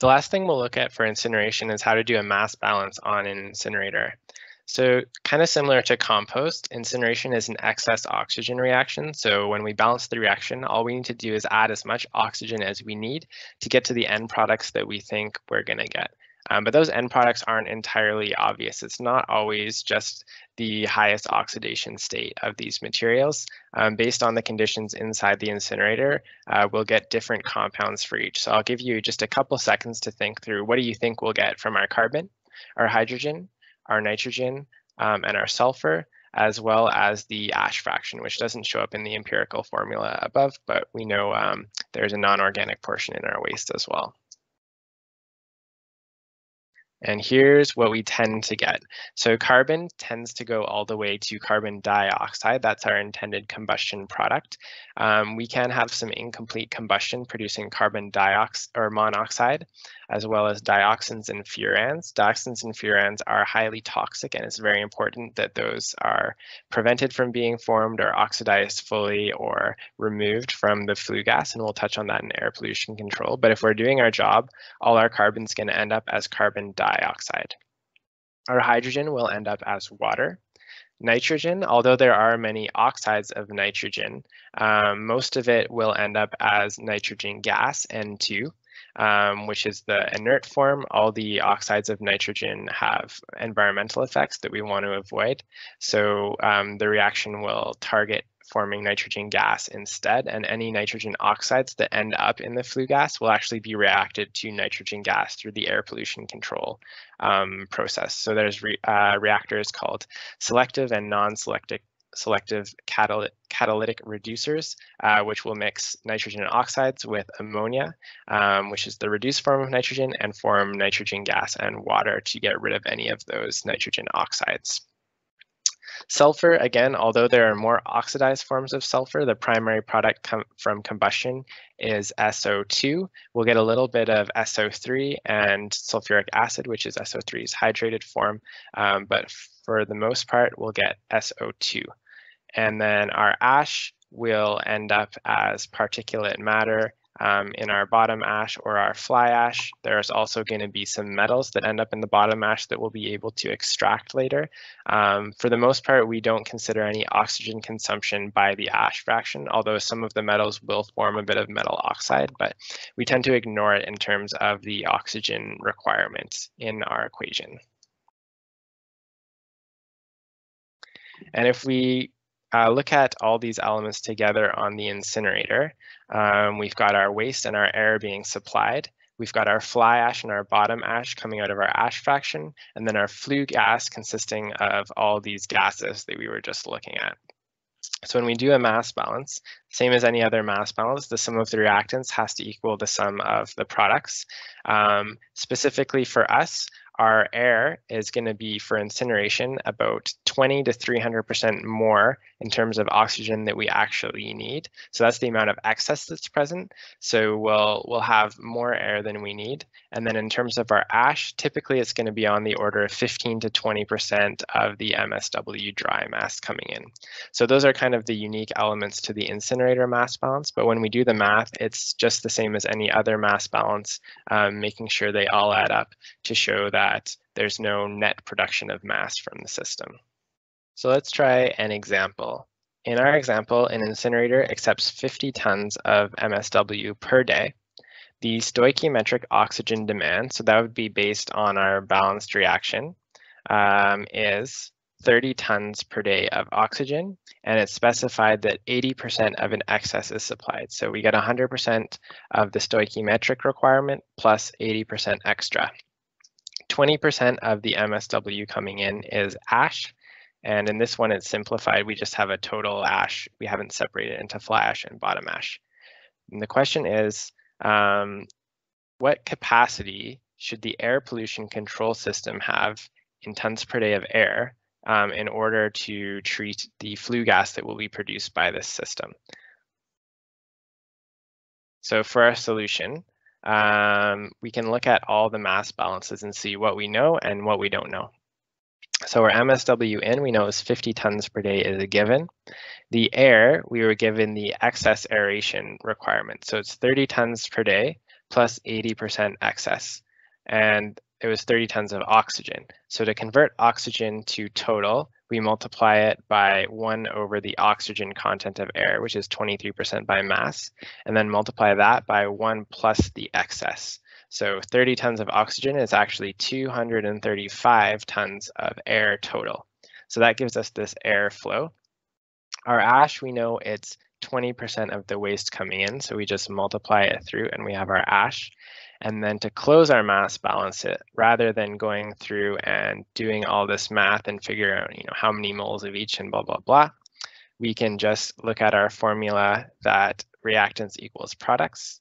The last thing we'll look at for incineration is how to do a mass balance on an incinerator. So kind of similar to compost, incineration is an excess oxygen reaction. So when we balance the reaction, all we need to do is add as much oxygen as we need to get to the end products that we think we're going to get. Um, but those end products aren't entirely obvious. It's not always just the highest oxidation state of these materials. Um, based on the conditions inside the incinerator, uh, we'll get different compounds for each. So I'll give you just a couple seconds to think through what do you think we'll get from our carbon, our hydrogen, our nitrogen, um, and our sulfur, as well as the ash fraction, which doesn't show up in the empirical formula above, but we know um, there's a non-organic portion in our waste as well. And here's what we tend to get. So carbon tends to go all the way to carbon dioxide. That's our intended combustion product. Um, we can have some incomplete combustion producing carbon dioxide or monoxide, as well as dioxins and furans. Dioxins and furans are highly toxic, and it's very important that those are prevented from being formed or oxidized fully or removed from the flue gas. And we'll touch on that in air pollution control. But if we're doing our job, all our carbon's going to end up as carbon dioxide. Our hydrogen will end up as water. Nitrogen, although there are many oxides of nitrogen, um, most of it will end up as nitrogen gas, N2, um, which is the inert form. All the oxides of nitrogen have environmental effects that we want to avoid. So um, the reaction will target forming nitrogen gas instead, and any nitrogen oxides that end up in the flue gas will actually be reacted to nitrogen gas through the air pollution control um, process. So there's re uh, reactors called selective and non-selective selective catalytic, catalytic reducers, uh, which will mix nitrogen oxides with ammonia, um, which is the reduced form of nitrogen, and form nitrogen gas and water to get rid of any of those nitrogen oxides. Sulfur, again, although there are more oxidized forms of sulfur, the primary product com from combustion is SO2. We'll get a little bit of SO3 and sulfuric acid, which is SO3's hydrated form, um, but for the most part, we'll get SO2. And then our ash will end up as particulate matter um, in our bottom ash or our fly ash. There's also going to be some metals that end up in the bottom ash that we'll be able to extract later. Um, for the most part, we don't consider any oxygen consumption by the ash fraction, although some of the metals will form a bit of metal oxide, but we tend to ignore it in terms of the oxygen requirements in our equation. And if we uh, look at all these elements together on the incinerator. Um, we've got our waste and our air being supplied. We've got our fly ash and our bottom ash coming out of our ash fraction, and then our flue gas consisting of all these gases that we were just looking at. So when we do a mass balance, same as any other mass balance, the sum of the reactants has to equal the sum of the products. Um, specifically for us, our air is going to be for incineration about 20 to 300% more in terms of oxygen that we actually need. So that's the amount of excess that's present. So we'll we'll have more air than we need. And then in terms of our ash, typically it's going to be on the order of 15 to 20% of the MSW dry mass coming in. So those are kind of the unique elements to the incinerator mass balance. But when we do the math, it's just the same as any other mass balance, um, making sure they all add up to show that that there's no net production of mass from the system. So let's try an example. In our example, an incinerator accepts 50 tons of MSW per day. The stoichiometric oxygen demand, so that would be based on our balanced reaction, um, is 30 tons per day of oxygen, and it's specified that 80% of an excess is supplied. So we get 100% of the stoichiometric requirement plus 80% extra. 20% of the MSW coming in is ash. And in this one, it's simplified. We just have a total ash. We haven't separated into fly ash and bottom ash. And the question is, um, what capacity should the air pollution control system have in tons per day of air um, in order to treat the flue gas that will be produced by this system? So for our solution, um, we can look at all the mass balances and see what we know and what we don't know. So our MSW in we know is 50 tons per day is a given. The air, we were given the excess aeration requirement. So it's 30 tons per day plus 80% excess. And it was 30 tons of oxygen. So to convert oxygen to total, we multiply it by 1 over the oxygen content of air, which is 23% by mass, and then multiply that by 1 plus the excess. So 30 tons of oxygen is actually 235 tons of air total. So that gives us this air flow. Our ash, we know it's 20% of the waste coming in, so we just multiply it through and we have our ash. And then to close our mass balance it, rather than going through and doing all this math and figure out, you know, how many moles of each and blah, blah, blah, we can just look at our formula that reactants equals products.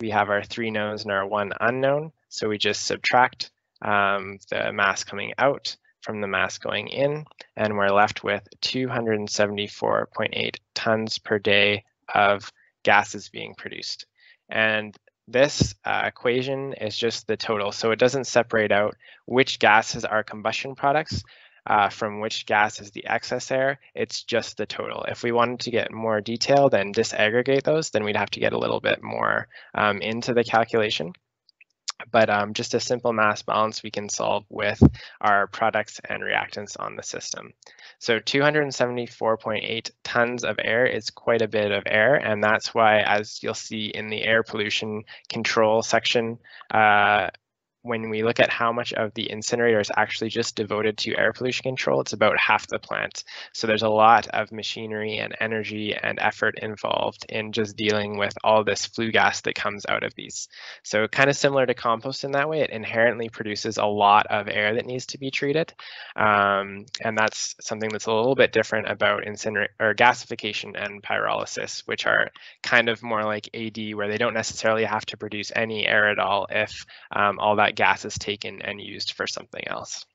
We have our three knowns and our one unknown. So we just subtract um, the mass coming out from the mass going in, and we're left with 274.8 tons per day of gases being produced. And this uh, equation is just the total. So it doesn't separate out which gases are combustion products uh, from which gas is the excess air. It's just the total. If we wanted to get more detailed and disaggregate those, then we'd have to get a little bit more um, into the calculation but um, just a simple mass balance we can solve with our products and reactants on the system. So 274.8 tons of air is quite a bit of air, and that's why, as you'll see in the air pollution control section, uh, when we look at how much of the incinerator is actually just devoted to air pollution control, it's about half the plant. So there's a lot of machinery and energy and effort involved in just dealing with all this flue gas that comes out of these. So kind of similar to compost in that way, it inherently produces a lot of air that needs to be treated. Um, and that's something that's a little bit different about incinerate or gasification and pyrolysis, which are kind of more like AD where they don't necessarily have to produce any air at all if um, all that gas is taken and used for something else.